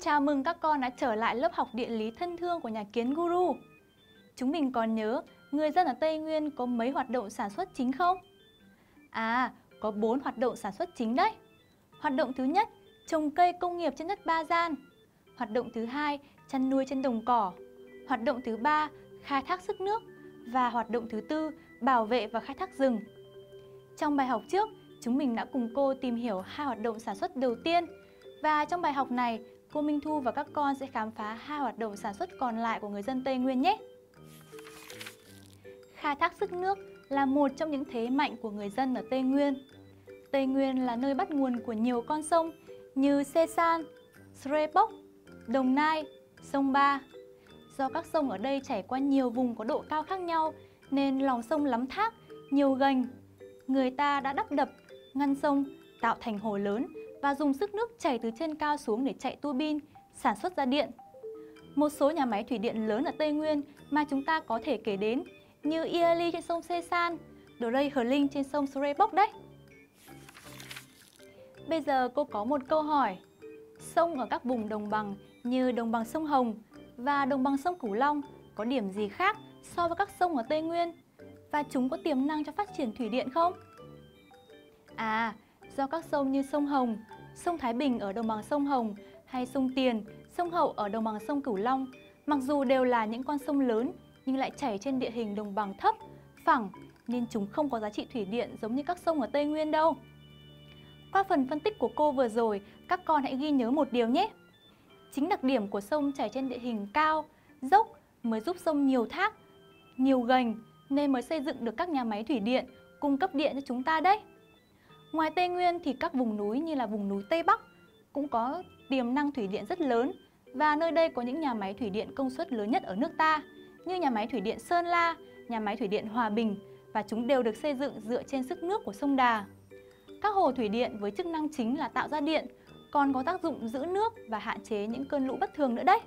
chào mừng các con đã trở lại lớp học địa lý thân thương của nhà kiến Guru. Chúng mình còn nhớ người dân ở Tây Nguyên có mấy hoạt động sản xuất chính không? À, có 4 hoạt động sản xuất chính đấy. Hoạt động thứ nhất, trồng cây công nghiệp trên đất ba gian. Hoạt động thứ hai, chăn nuôi trên đồng cỏ. Hoạt động thứ ba, khai thác sức nước và hoạt động thứ tư, bảo vệ và khai thác rừng. Trong bài học trước, chúng mình đã cùng cô tìm hiểu hai hoạt động sản xuất đầu tiên và trong bài học này, cô Minh Thu và các con sẽ khám phá hai hoạt động sản xuất còn lại của người dân Tây Nguyên nhé. Khai thác sức nước là một trong những thế mạnh của người dân ở Tây Nguyên. Tây Nguyên là nơi bắt nguồn của nhiều con sông như Sê San, Srepok, Đồng Nai, sông Ba. Do các sông ở đây chảy qua nhiều vùng có độ cao khác nhau nên lòng sông lắm thác, nhiều gành. Người ta đã đắp đập, ngăn sông, tạo thành hồ lớn và dùng sức nước chảy từ trên cao xuống để chạy tua bin, sản xuất ra điện. Một số nhà máy thủy điện lớn ở Tây Nguyên mà chúng ta có thể kể đến như Iali trên sông Sê San, Drei Hờ Linh trên sông Srepok đấy. Bây giờ cô có một câu hỏi. Sông ở các vùng đồng bằng như đồng bằng sông Hồng và đồng bằng sông Cửu Long có điểm gì khác so với các sông ở Tây Nguyên? Và chúng có tiềm năng cho phát triển thủy điện không? À, do các sông như sông Hồng, sông Thái Bình ở đồng bằng sông Hồng hay sông Tiền, sông Hậu ở đồng bằng sông Cửu Long, mặc dù đều là những con sông lớn nhưng lại chảy trên địa hình đồng bằng thấp, phẳng nên chúng không có giá trị thủy điện giống như các sông ở Tây Nguyên đâu. Qua phần phân tích của cô vừa rồi, các con hãy ghi nhớ một điều nhé. Chính đặc điểm của sông chảy trên địa hình cao, dốc mới giúp sông nhiều thác, nhiều gành nên mới xây dựng được các nhà máy thủy điện cung cấp điện cho chúng ta đấy. Ngoài Tây Nguyên thì các vùng núi như là vùng núi Tây Bắc cũng có tiềm năng thủy điện rất lớn và nơi đây có những nhà máy thủy điện công suất lớn nhất ở nước ta như nhà máy thủy điện Sơn La, nhà máy thủy điện Hòa Bình và chúng đều được xây dựng dựa trên sức nước của sông Đà. Các hồ thủy điện với chức năng chính là tạo ra điện còn có tác dụng giữ nước và hạn chế những cơn lũ bất thường nữa đấy.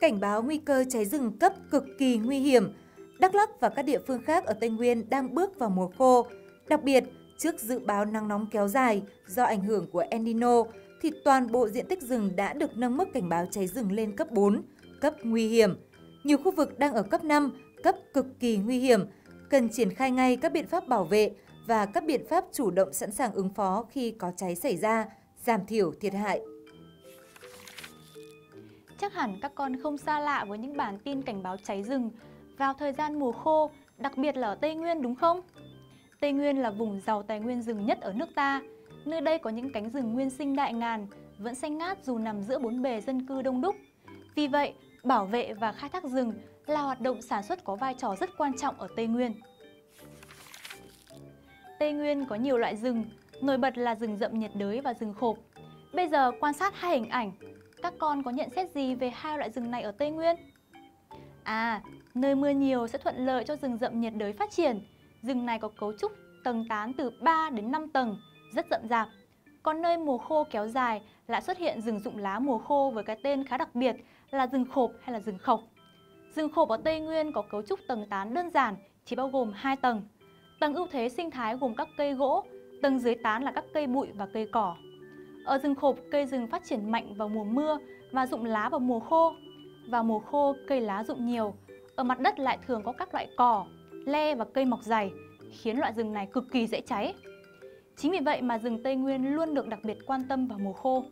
Cảnh báo nguy cơ cháy rừng cấp cực kỳ nguy hiểm. Đắk Lắk và các địa phương khác ở Tây Nguyên đang bước vào mùa khô. Đặc biệt, trước dự báo nắng nóng kéo dài do ảnh hưởng của El Nino, thì toàn bộ diện tích rừng đã được nâng mức cảnh báo cháy rừng lên cấp 4, cấp nguy hiểm. Nhiều khu vực đang ở cấp 5, cấp cực kỳ nguy hiểm, cần triển khai ngay các biện pháp bảo vệ và các biện pháp chủ động sẵn sàng ứng phó khi có cháy xảy ra, giảm thiểu thiệt hại. Chắc hẳn các con không xa lạ với những bản tin cảnh báo cháy rừng vào thời gian mùa khô, đặc biệt là ở Tây Nguyên đúng không? Tây Nguyên là vùng giàu tài nguyên rừng nhất ở nước ta. Nơi đây có những cánh rừng nguyên sinh đại ngàn, vẫn xanh ngát dù nằm giữa bốn bề dân cư đông đúc. Vì vậy, bảo vệ và khai thác rừng là hoạt động sản xuất có vai trò rất quan trọng ở Tây Nguyên. Tây Nguyên có nhiều loại rừng, nổi bật là rừng rậm nhiệt đới và rừng khộp. Bây giờ quan sát hai hình ảnh, các con có nhận xét gì về hai loại rừng này ở Tây Nguyên? À, nơi mưa nhiều sẽ thuận lợi cho rừng rậm nhiệt đới phát triển. Rừng này có cấu trúc tầng tán từ 3 đến 5 tầng, rất rậm rạp. Còn nơi mùa khô kéo dài lại xuất hiện rừng rụng lá mùa khô với cái tên khá đặc biệt là rừng khộp hay là rừng khộc. Rừng khộp ở Tây Nguyên có cấu trúc tầng tán đơn giản, chỉ bao gồm 2 tầng. Tầng ưu thế sinh thái gồm các cây gỗ, tầng dưới tán là các cây bụi và cây cỏ. Ở rừng khộp, cây rừng phát triển mạnh vào mùa mưa và rụng lá vào mùa khô. Vào mùa khô, cây lá rụng nhiều. Ở mặt đất lại thường có các loại cỏ, le và cây mọc dày, khiến loại rừng này cực kỳ dễ cháy. Chính vì vậy mà rừng Tây Nguyên luôn được đặc biệt quan tâm vào mùa khô.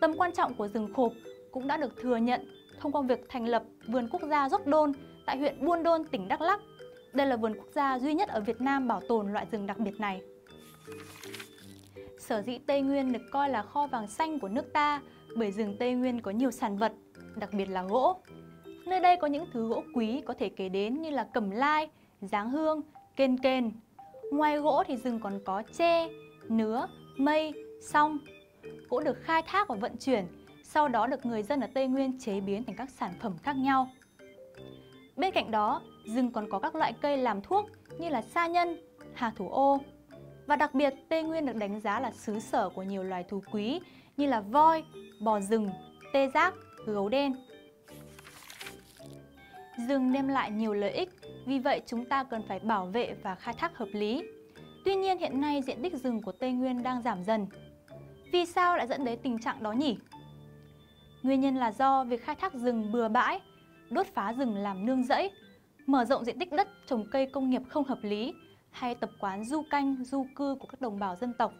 Tầm quan trọng của rừng khộp cũng đã được thừa nhận thông qua việc thành lập Vườn Quốc gia Dốc Đôn tại huyện Buôn Đôn, tỉnh Đắk Lắk. Đây là vườn quốc gia duy nhất ở Việt Nam bảo tồn loại rừng đặc biệt này. Sở dĩ Tây Nguyên được coi là kho vàng xanh của nước ta bởi rừng Tây Nguyên có nhiều sản vật, đặc biệt là gỗ. Nơi đây có những thứ gỗ quý có thể kể đến như là cẩm lai, giáng hương, kên kên. Ngoài gỗ thì rừng còn có tre, nứa, mây, song. Gỗ được khai thác và vận chuyển, sau đó được người dân ở Tây Nguyên chế biến thành các sản phẩm khác nhau. Bên cạnh đó, rừng còn có các loại cây làm thuốc như là sa nhân, hà thủ ô. Và đặc biệt, Tây Nguyên được đánh giá là xứ sở của nhiều loài thú quý như là voi, bò rừng, tê giác, gấu đen. Rừng đem lại nhiều lợi ích, vì vậy chúng ta cần phải bảo vệ và khai thác hợp lý. Tuy nhiên hiện nay diện tích rừng của Tây Nguyên đang giảm dần. Vì sao lại dẫn đến tình trạng đó nhỉ? Nguyên nhân là do việc khai thác rừng bừa bãi, đốt phá rừng làm nương rẫy, mở rộng diện tích đất trồng cây công nghiệp không hợp lý hay tập quán du canh, du cư của các đồng bào dân tộc.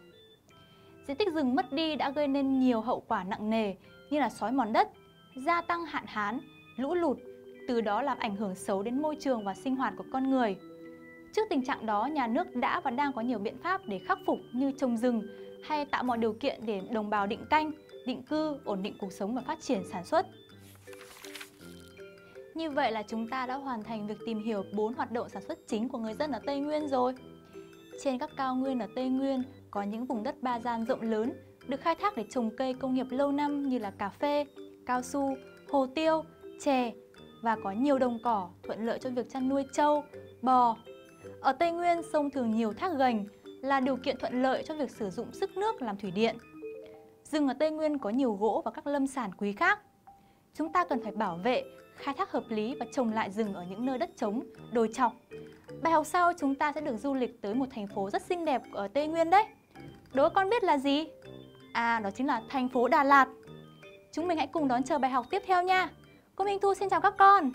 Diện tích rừng mất đi đã gây nên nhiều hậu quả nặng nề như là xói mòn đất, gia tăng hạn hán, lũ lụt, từ đó làm ảnh hưởng xấu đến môi trường và sinh hoạt của con người. Trước tình trạng đó, nhà nước đã và đang có nhiều biện pháp để khắc phục như trồng rừng hay tạo mọi điều kiện để đồng bào định canh, định cư, ổn định cuộc sống và phát triển sản xuất. Như vậy là chúng ta đã hoàn thành việc tìm hiểu 4 hoạt động sản xuất chính của người dân ở Tây Nguyên rồi. Trên các cao nguyên ở Tây Nguyên có những vùng đất ba gian rộng lớn được khai thác để trồng cây công nghiệp lâu năm như là cà phê, cao su, hồ tiêu, chè và có nhiều đồng cỏ thuận lợi cho việc chăn nuôi trâu, bò. Ở Tây Nguyên, sông thường nhiều thác gành là điều kiện thuận lợi cho việc sử dụng sức nước làm thủy điện. Rừng ở Tây Nguyên có nhiều gỗ và các lâm sản quý khác. Chúng ta cần phải bảo vệ, khai thác hợp lý và trồng lại rừng ở những nơi đất trống, đồi trọc Bài học sau chúng ta sẽ được du lịch tới một thành phố rất xinh đẹp ở Tây Nguyên đấy. Đố con biết là gì? À, đó chính là thành phố Đà Lạt. Chúng mình hãy cùng đón chờ bài học tiếp theo nha. Cô Minh Thu xin chào các con.